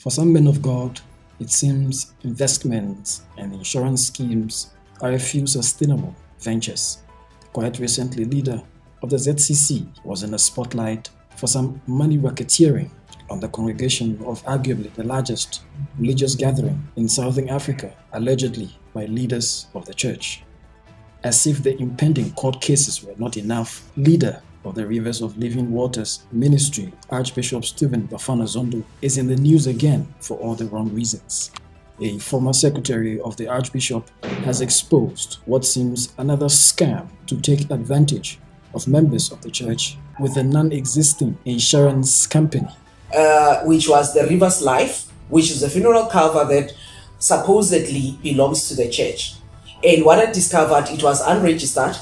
For some men of God, it seems investments and insurance schemes are a few sustainable ventures. Quite recently, leader of the ZCC was in the spotlight for some money racketeering on the congregation of arguably the largest religious gathering in Southern Africa, allegedly by leaders of the church. As if the impending court cases were not enough, leader of the Rivers of Living Waters ministry, Archbishop Stephen Bafana is in the news again for all the wrong reasons. A former secretary of the Archbishop has exposed what seems another scam to take advantage of members of the church with a non-existing insurance company. Uh, which was the Rivers Life, which is a funeral cover that supposedly belongs to the church. And what I discovered, it was unregistered.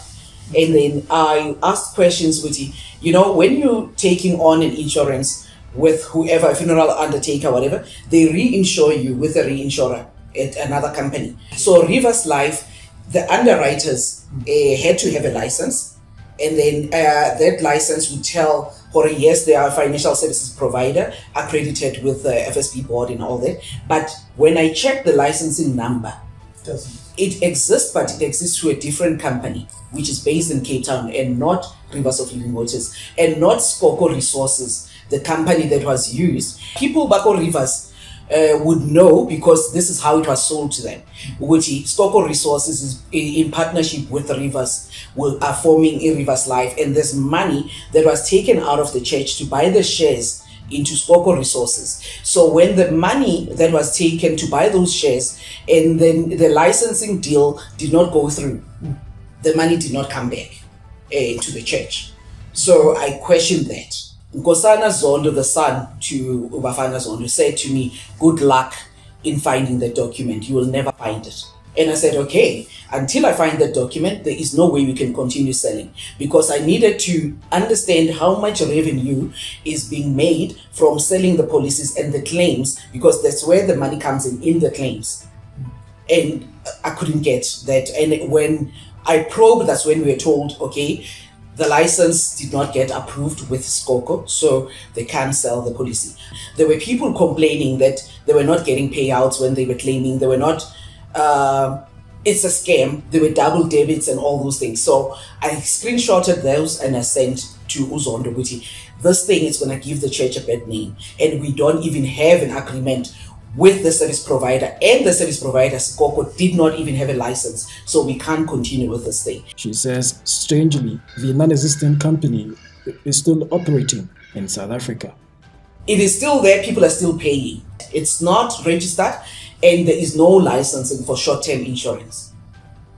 And then I asked questions with you. You know, when you're taking on an insurance with whoever, a funeral undertaker, whatever, they reinsure you with a reinsurer at another company. So Rivers Life, the underwriters uh, had to have a license and then uh, that license would tell or yes they are a financial services provider accredited with the fsp board and all that but when i check the licensing number it exists but it exists through a different company which is based in cape town and not rivers of living waters and not skoko resources the company that was used people back on rivers uh, would know because this is how it was sold to them. Which Skoko Resources is in partnership with Rivers will are forming a Rivers Life, and there's money that was taken out of the church to buy the shares into Skoko Resources. So when the money that was taken to buy those shares and then the licensing deal did not go through, the money did not come back uh, to the church. So I questioned that. Nkosana Zondo, the son to Ubafana Zondo, said to me, Good luck in finding the document. You will never find it. And I said, Okay, until I find the document, there is no way we can continue selling because I needed to understand how much revenue is being made from selling the policies and the claims because that's where the money comes in, in the claims. And I couldn't get that. And when I probed, that's when we were told, okay, the license did not get approved with Skoko, so they can't sell the policy. There were people complaining that they were not getting payouts when they were claiming, they were not, uh, it's a scam, there were double debits and all those things. So I screenshotted those and I sent to Uzondo Guti. This thing is going to give the church a bad name, and we don't even have an agreement with the service provider and the service provider Skoko did not even have a license so we can't continue with this thing she says strangely the non-existent company is still operating in south africa it is still there people are still paying it's not registered and there is no licensing for short-term insurance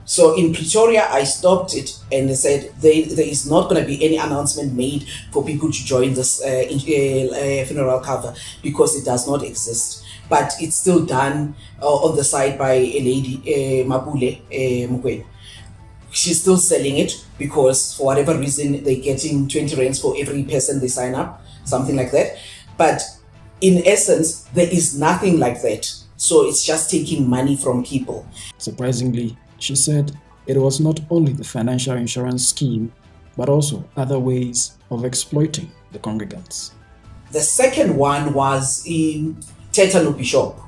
so in Pretoria, I stopped it and they said they, there is not going to be any announcement made for people to join this uh, uh, uh, funeral cover because it does not exist but it's still done uh, on the side by a lady, uh, Mapule uh, She's still selling it because for whatever reason they're getting 20 rands for every person they sign up, something like that. But in essence, there is nothing like that. So it's just taking money from people. Surprisingly, she said it was not only the financial insurance scheme, but also other ways of exploiting the congregants. The second one was in Tetano Bishop.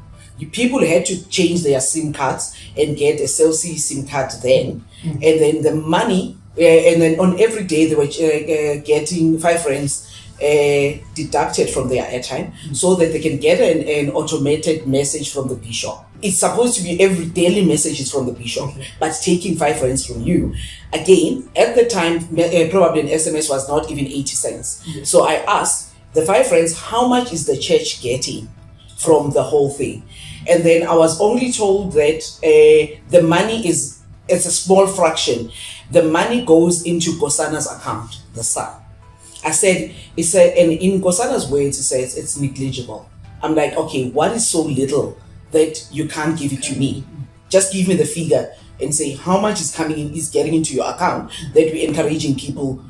People had to change their SIM cards and get a Cell C SIM card then. Mm. And then the money, uh, and then on every day they were uh, uh, getting five rands uh, deducted from their airtime mm. so that they can get an, an, automated message from the bishop. It's supposed to be every daily messages from the bishop, okay. but taking five rands from you. Again, at the time, uh, probably an SMS was not even 80 cents. Yes. So I asked the five rands, how much is the church getting? from the whole thing. And then I was only told that uh, the money is it's a small fraction. The money goes into Nkosana's account, the son. I said, it's a, and in Nkosana's words, he says it's negligible. I'm like, okay, what is so little that you can't give it to me? Just give me the figure and say how much is coming in, is getting into your account that we're encouraging people